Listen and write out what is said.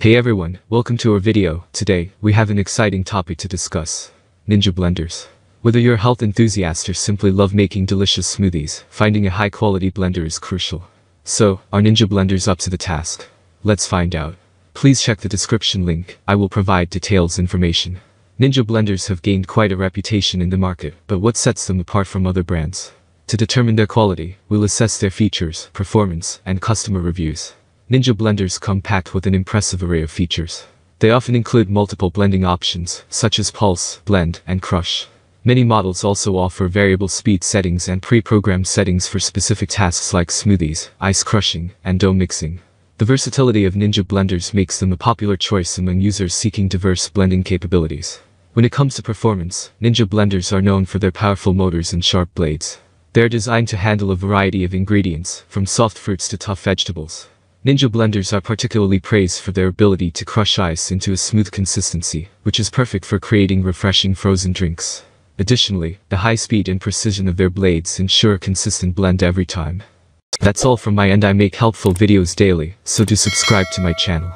Hey everyone, welcome to our video. Today, we have an exciting topic to discuss. Ninja Blenders. Whether you're a health enthusiast or simply love making delicious smoothies, finding a high quality blender is crucial. So, are Ninja Blenders up to the task? Let's find out. Please check the description link, I will provide details information. Ninja Blenders have gained quite a reputation in the market, but what sets them apart from other brands? To determine their quality, we'll assess their features, performance, and customer reviews. Ninja blenders come packed with an impressive array of features. They often include multiple blending options, such as pulse, blend, and crush. Many models also offer variable speed settings and pre-programmed settings for specific tasks like smoothies, ice crushing, and dough mixing. The versatility of Ninja blenders makes them a popular choice among users seeking diverse blending capabilities. When it comes to performance, Ninja blenders are known for their powerful motors and sharp blades. They are designed to handle a variety of ingredients, from soft fruits to tough vegetables. Ninja blenders are particularly praised for their ability to crush ice into a smooth consistency, which is perfect for creating refreshing frozen drinks. Additionally, the high speed and precision of their blades ensure a consistent blend every time. That's all from my end I make helpful videos daily, so do subscribe to my channel.